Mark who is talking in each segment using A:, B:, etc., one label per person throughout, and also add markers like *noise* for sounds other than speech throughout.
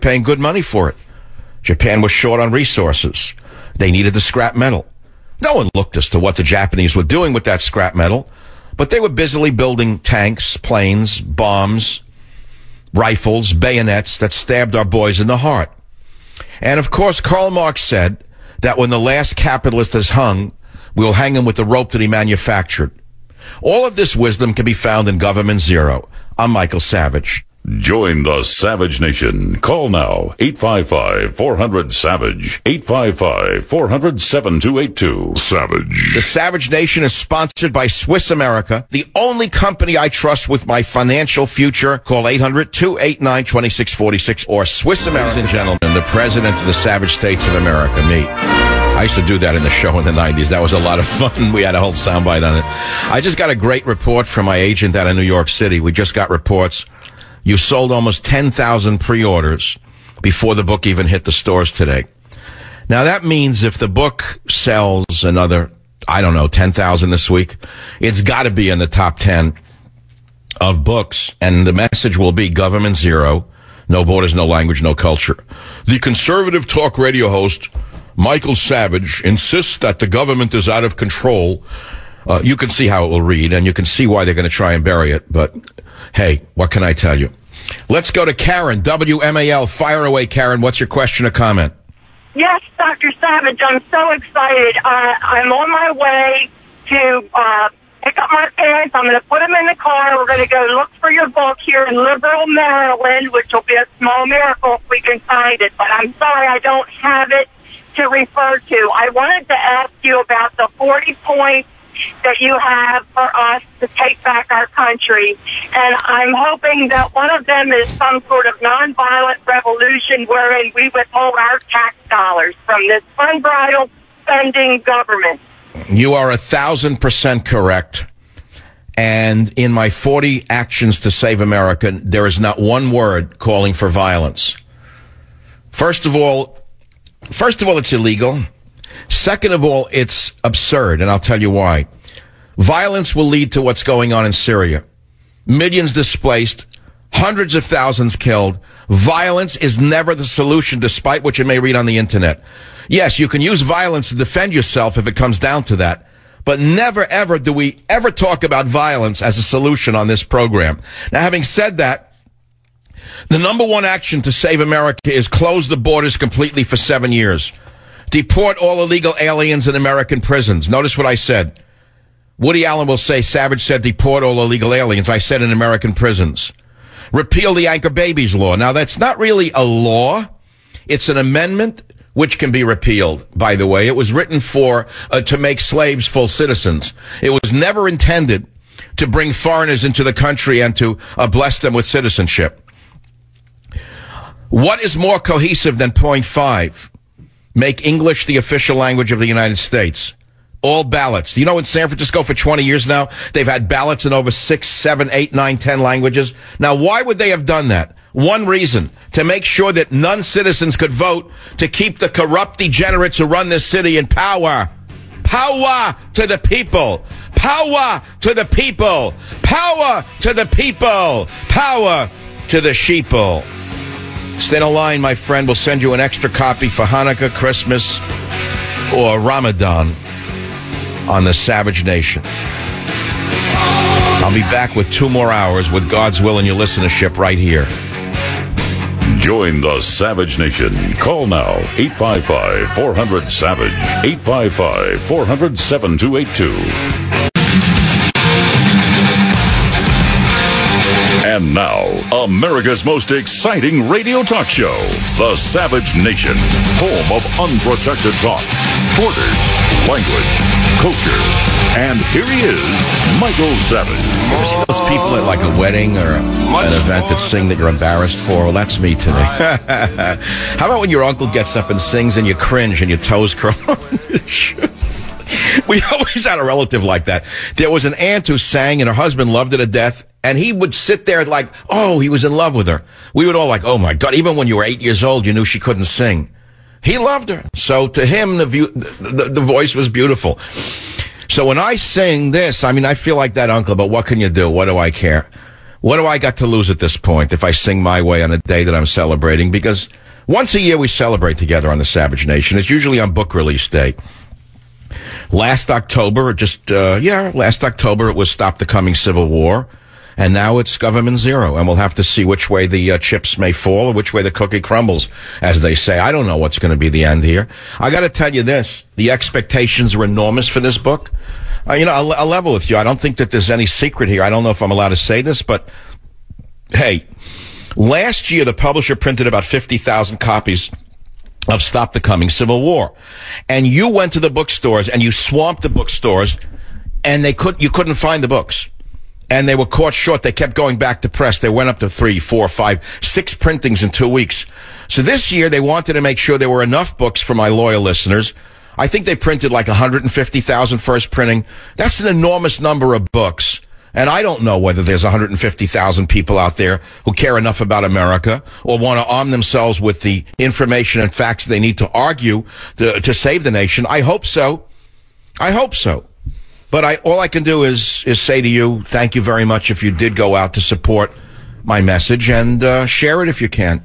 A: paying good money for it. Japan was short on resources. They needed the scrap metal. No one looked as to what the Japanese were doing with that scrap metal, but they were busily building tanks, planes, bombs, rifles, bayonets that stabbed our boys in the heart. And of course, Karl Marx said that when the last capitalist is hung, we will hang him with the rope that he manufactured. All of this wisdom can be found in Government Zero. I'm Michael Savage.
B: Join the Savage Nation. Call now 855-400-SAVAGE. 855-400-7282. Savage.
A: The Savage Nation is sponsored by Swiss America, the only company I trust with my financial future. Call 800-289-2646 or Swiss America. Ladies and gentlemen, the President of the Savage States of America, me. I used to do that in the show in the 90s. That was a lot of fun. *laughs* We had a whole soundbite on it. I just got a great report from my agent out of New York City. We just got reports you sold almost 10,000 pre-orders before the book even hit the stores today. Now that means if the book sells another, I don't know, 10,000 this week, it's got to be in the top 10 of books. And the message will be government zero, no borders, no language, no culture. The conservative talk radio host, Michael Savage, insists that the government is out of control. Uh, you can see how it will read and you can see why they're going to try and bury it. But hey, what can I tell you? Let's go to Karen, WMAL. Fire away, Karen. What's your question or comment?
C: Yes, Dr. Savage, I'm so excited. Uh, I'm on my way to uh, pick up my parents. I'm going to put them in the car. We're going to go look for your book here in Laurel, Maryland, which will be a small miracle if we can find it. But I'm sorry I don't have it to refer to. I wanted to ask you about the 40 points that you have for us to take back our country. And I'm hoping that one of them is some sort of nonviolent revolution wherein we withhold our tax dollars from this unbridled spending government.
A: You are a thousand percent correct. And in my 40 actions to save America, there is not one word calling for violence. First of all, first of all, it's illegal. Second of all, it's absurd, and I'll tell you why. Violence will lead to what's going on in Syria. Millions displaced, hundreds of thousands killed. Violence is never the solution, despite what you may read on the internet. Yes, you can use violence to defend yourself if it comes down to that. But never ever do we ever talk about violence as a solution on this program. Now, having said that, the number one action to save America is close the borders completely for seven years. Deport all illegal aliens in American prisons. Notice what I said. Woody Allen will say, Savage said deport all illegal aliens. I said in American prisons. Repeal the anchor babies law. Now that's not really a law. It's an amendment which can be repealed, by the way. It was written for, uh, to make slaves full citizens. It was never intended to bring foreigners into the country and to uh, bless them with citizenship. What is more cohesive than point five? Make English the official language of the United States. All ballots. Do you know in San Francisco for 20 years now, they've had ballots in over six, seven, eight, nine, ten languages. Now, why would they have done that? One reason, to make sure that non-citizens could vote to keep the corrupt degenerates who run this city in power. Power to the people. Power to the people. Power to the people. Power to the sheeple. Stay in line, my friend. We'll send you an extra copy for Hanukkah, Christmas, or Ramadan on the Savage Nation. I'll be back with two more hours with God's will and your listenership right here.
B: Join the Savage Nation. Call now 855 400 Savage. 855 400 7282. And now, America's most exciting radio talk show, The Savage Nation, home of unprotected talk, borders, language, culture. And here he is, Michael Savage.
A: You ever see those people at like a wedding or an event that sing that you're embarrassed for? Well, that's me today. *laughs* How about when your uncle gets up and sings and you cringe and your toes *laughs* curl? We always had a relative like that. There was an aunt who sang and her husband loved her to death and he would sit there like, oh, he was in love with her. We would all like, oh my God, even when you were eight years old, you knew she couldn't sing. He loved her. So to him, the, view, the, the, the voice was beautiful. So when I sing this, I mean, I feel like that uncle, but what can you do? What do I care? What do I got to lose at this point if I sing my way on a day that I'm celebrating? Because once a year we celebrate together on the Savage Nation. It's usually on book release day. Last October, just, uh, yeah, last October it was Stop the Coming Civil War. And now it's government zero. And we'll have to see which way the uh, chips may fall or which way the cookie crumbles, as they say. I don't know what's going to be the end here. I got to tell you this. The expectations are enormous for this book. Uh, you know, I'll, I'll level with you. I don't think that there's any secret here. I don't know if I'm allowed to say this, but hey, last year the publisher printed about 50,000 copies of Stop the Coming Civil War. And you went to the bookstores and you swamped the bookstores and they could, you couldn't find the books. And they were caught short. They kept going back to press. They went up to three, four, five, six printings in two weeks. So this year they wanted to make sure there were enough books for my loyal listeners I think they printed like 150,000 first printing. That's an enormous number of books. And I don't know whether there's 150,000 people out there who care enough about America or want to arm themselves with the information and facts they need to argue to, to save the nation. I hope so. I hope so. But I, all I can do is, is say to you, thank you very much if you did go out to support my message and uh, share it if you can.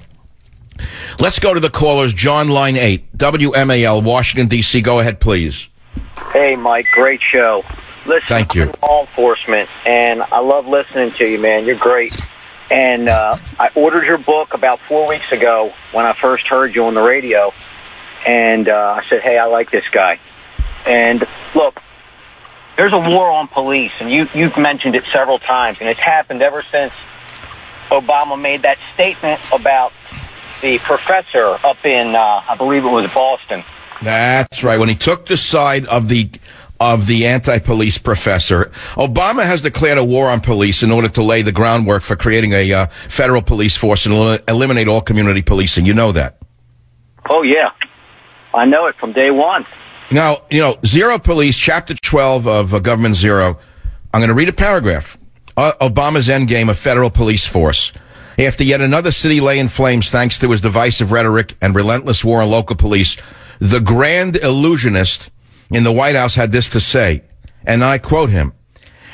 A: Let's go to the callers. John, line 8, WMAL, Washington, D.C. Go ahead, please.
D: Hey, Mike. Great show. Listen,
A: Thank you.
D: Law enforcement, and I love listening to you, man. You're great. And uh, I ordered your book about four weeks ago when I first heard you on the radio. And uh, I said, hey, I like this guy. And look, there's a war on police, and you, you've mentioned it several times, and it's happened ever since Obama made that statement about the professor up in, uh, I believe it was Boston.
A: That's right. When he took the side of the of the anti-police professor, Obama has declared a war on police in order to lay the groundwork for creating a uh, federal police force and el- eliminate all community policing. You know that.
D: Oh yeah, I know it from day one.
A: Now, you know, Zero Police, Chapter 12 of uh, Government Zero. I'm going to read a paragraph. Uh, Obama's endgame, a federal police force. After yet another city lay in flames thanks to his divisive rhetoric and relentless war on local police, the grand illusionist in the White House had this to say, and I quote him.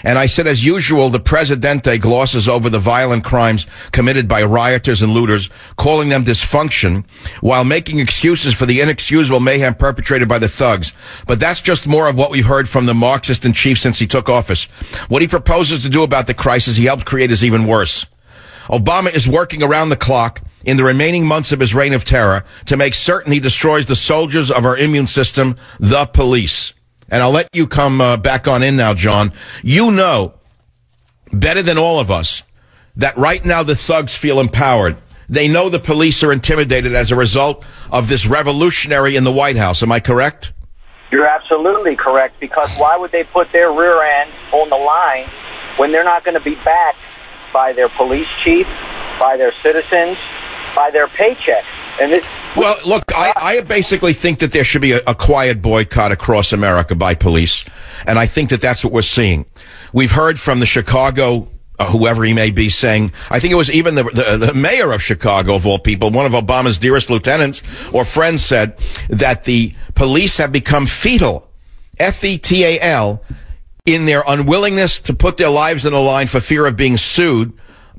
A: And I said, as usual, the Presidente glosses over the violent crimes committed by rioters and looters, calling them dysfunction, while making excuses for the inexcusable mayhem perpetrated by the thugs. But that's just more of what we've heard from the Marxist in chief since he took office. What he proposes to do about the crisis he helped create is even worse. Obama is working around the clock in the remaining months of his reign of terror to make certain he destroys the soldiers of our immune system, the police. And I'll let you come uh, back on in now, John. You know better than all of us that right now the thugs feel empowered. They know the police are intimidated as a result of this revolutionary in the White House. Am I correct?
D: You're absolutely correct because why would they put their rear end on the line when they're not going to be backed by their police chief, by their citizens, by their paychecks. And this,
A: well, look, I, I basically think that there should be a, a quiet boycott across America by police, and I think that that's what we're seeing. We've heard from the Chicago uh, whoever he may be saying, I think it was even the, the, the, mayor of Chicago, of all people, one of Obama's dearest lieutenants or friends said that the police have become fetal, F-E-T-A-L, in their unwillingness to put their lives in the line for fear of being sued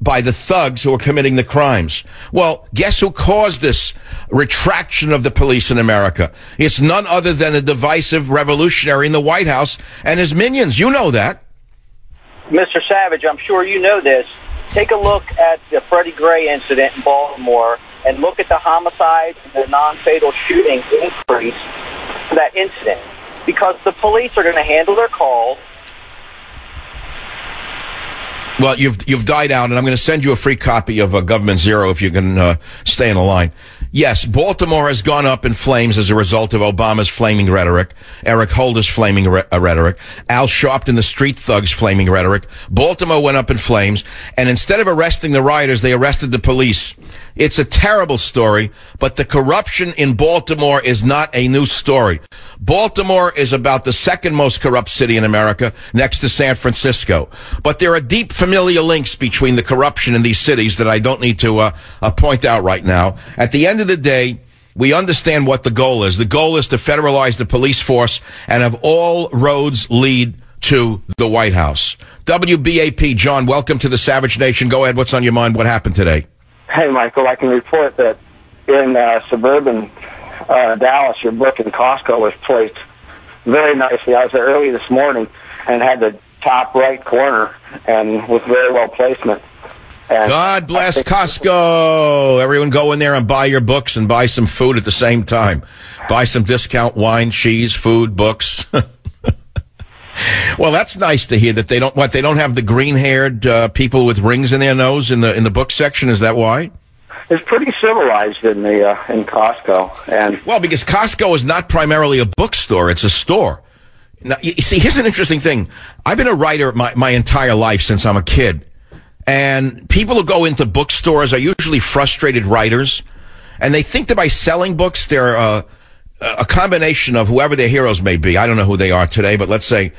A: by the thugs who are committing the crimes. Well, guess who caused this retraction of the police in America? It's none other than a divisive revolutionary in the White House and his minions. You know that.
D: Mr. Savage, I'm sure you know this. Take a look at the Freddie Gray incident in Baltimore and look at the homicide and the non-fatal shooting increase for that incident because the police are going to handle their calls
A: well, you've you've died out, and I'm going to send you a free copy of uh, Government Zero if you can uh, stay in the line. Yes, Baltimore has gone up in flames as a result of Obama's flaming rhetoric, Eric Holder's flaming re- uh, rhetoric, Al Sharpton, the street thugs' flaming rhetoric. Baltimore went up in flames, and instead of arresting the rioters, they arrested the police. It's a terrible story, but the corruption in Baltimore is not a new story. Baltimore is about the second most corrupt city in America, next to San Francisco. But there are deep familial links between the corruption in these cities that I don't need to uh, uh, point out right now. At the end of the day, we understand what the goal is. The goal is to federalize the police force and have all roads lead to the White House. WBAP, John, welcome to the Savage Nation. Go ahead. What's on your mind? What happened today?
E: Hey, Michael, I can report that in uh, suburban uh, Dallas, your book in Costco was placed very nicely. I was there early this morning and had the top right corner and with very well placement. And
A: God bless Costco. Everyone go in there and buy your books and buy some food at the same time. Buy some discount wine, cheese, food, books. *laughs* well, that's nice to hear that they don't what they don't have the green-haired uh, people with rings in their nose in the in the book section. Is that why?
E: It's pretty civilized in the uh, in Costco, and
A: well, because Costco is not primarily a bookstore; it's a store. Now, you see, here's an interesting thing. I've been a writer my, my entire life since I'm a kid. And people who go into bookstores are usually frustrated writers. And they think that by selling books, they're uh, a combination of whoever their heroes may be. I don't know who they are today, but let's say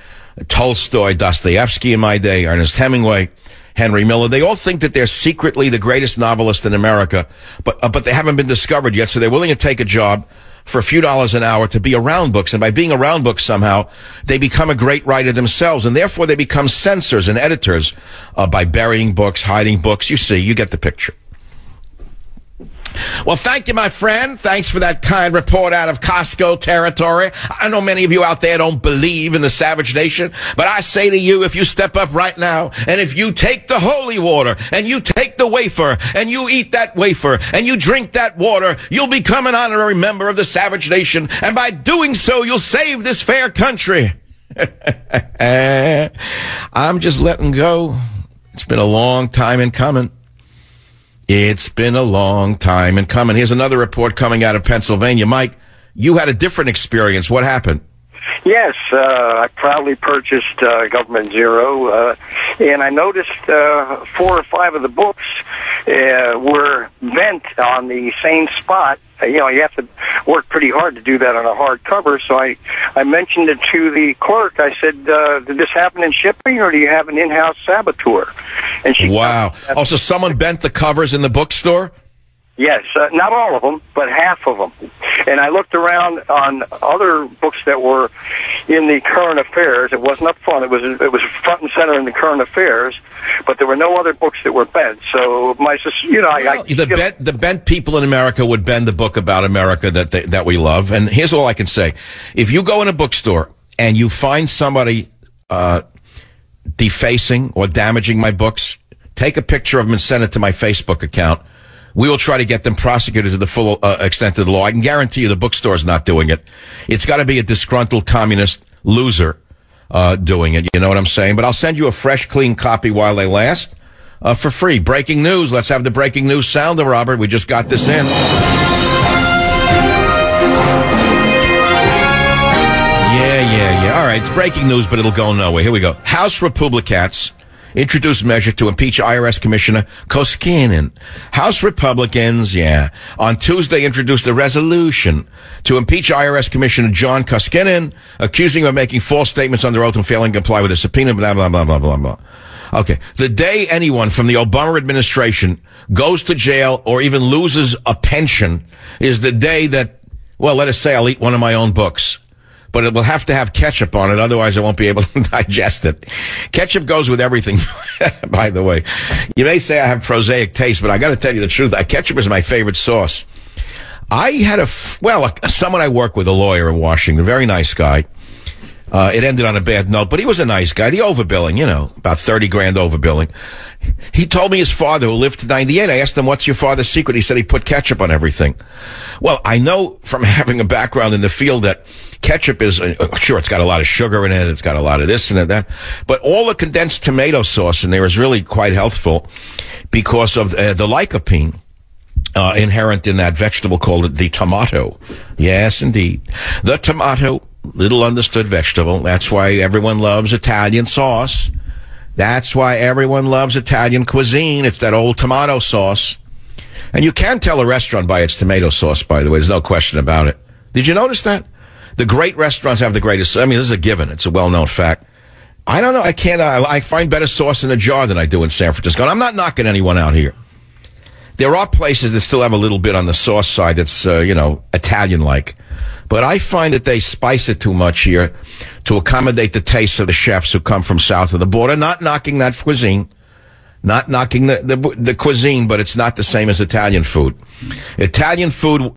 A: Tolstoy, Dostoevsky in my day, Ernest Hemingway, Henry Miller. They all think that they're secretly the greatest novelist in America, but, uh, but they haven't been discovered yet. So they're willing to take a job for a few dollars an hour to be around books. And by being around books somehow, they become a great writer themselves. And therefore they become censors and editors uh, by burying books, hiding books. You see, you get the picture. Well, thank you, my friend. Thanks for that kind report out of Costco territory. I know many of you out there don't believe in the savage nation, but I say to you, if you step up right now and if you take the holy water and you take the wafer and you eat that wafer and you drink that water, you'll become an honorary member of the savage nation. And by doing so, you'll save this fair country. *laughs* I'm just letting go. It's been a long time in coming. It's been a long time in coming. Here's another report coming out of Pennsylvania. Mike, you had a different experience. What happened?
F: Yes, uh, I proudly purchased uh, Government Zero, uh, and I noticed uh, four or five of the books uh, were bent on the same spot. You know, you have to work pretty hard to do that on a hard cover. So I, I mentioned it to the clerk. I said, uh, "Did this happen in shipping, or do you have an in-house saboteur?"
A: And she, wow. Also, someone bent the covers in the bookstore.
F: Yes, uh, not all of them, but half of them. And I looked around on other books that were in the current affairs. It wasn't up front; it was it was front and center in the current affairs. But there were no other books that were bent. So my, you know, well, I,
A: the bent the bent people in America would bend the book about America that they, that we love. And here's all I can say: if you go in a bookstore and you find somebody uh, defacing or damaging my books, take a picture of them and send it to my Facebook account we will try to get them prosecuted to the full uh, extent of the law. I can guarantee you the bookstore's not doing it. It's got to be a disgruntled communist loser uh, doing it. You know what I'm saying? But I'll send you a fresh, clean copy while they last uh, for free. Breaking news. Let's have the breaking news sounder, Robert. We just got this in. Yeah, yeah, yeah. All right, it's breaking news, but it'll go nowhere. Here we go. House Republicans introduced measure to impeach IRS Commissioner Koskinen. House Republicans, yeah, on Tuesday introduced a resolution to impeach IRS Commissioner John Koskinen, accusing him of making false statements under oath and failing to comply with a subpoena, blah, blah, blah, blah, blah, blah. Okay. The day anyone from the Obama administration goes to jail or even loses a pension is the day that, well, let us say I'll eat one of my own books but it will have to have ketchup on it. Otherwise, I won't be able *laughs* to digest it. Ketchup goes with everything, *laughs* by the way. You may say I have prosaic taste, but I got to tell you the truth. Ketchup is my favorite sauce. I had a, well, someone I work with, a lawyer in Washington, very nice guy. Uh, it ended on a bad note, but he was a nice guy. The overbilling, you know, about 30 grand overbilling. He told me his father, who lived to 98, I asked him, what's your father's secret? He said he put ketchup on everything. Well, I know from *laughs* having a background in the field that ketchup is, uh, sure, it's got a lot of sugar in it. It's got a lot of this and that. But all the condensed tomato sauce in there is really quite healthful because of uh, the lycopene. Uh, inherent in that vegetable called the tomato. Yes, indeed. The tomato, little understood vegetable. That's why everyone loves Italian sauce. That's why everyone loves Italian cuisine. It's that old tomato sauce. And you can tell a restaurant by its tomato sauce, by the way. There's no question about it. Did you notice that? The great restaurants have the greatest. I mean, this is a given. It's a well-known fact. I don't know. I can't. I, I find better sauce in a jar than I do in San Francisco. And I'm not knocking anyone out here. There are places that still have a little bit on the sauce side that's, uh, you know, Italian-like. But I find that they spice it too much here to accommodate the tastes of the chefs who come from south of the border. Not knocking that cuisine, not knocking the, the, the cuisine, but it's not the same as Italian food. Italian food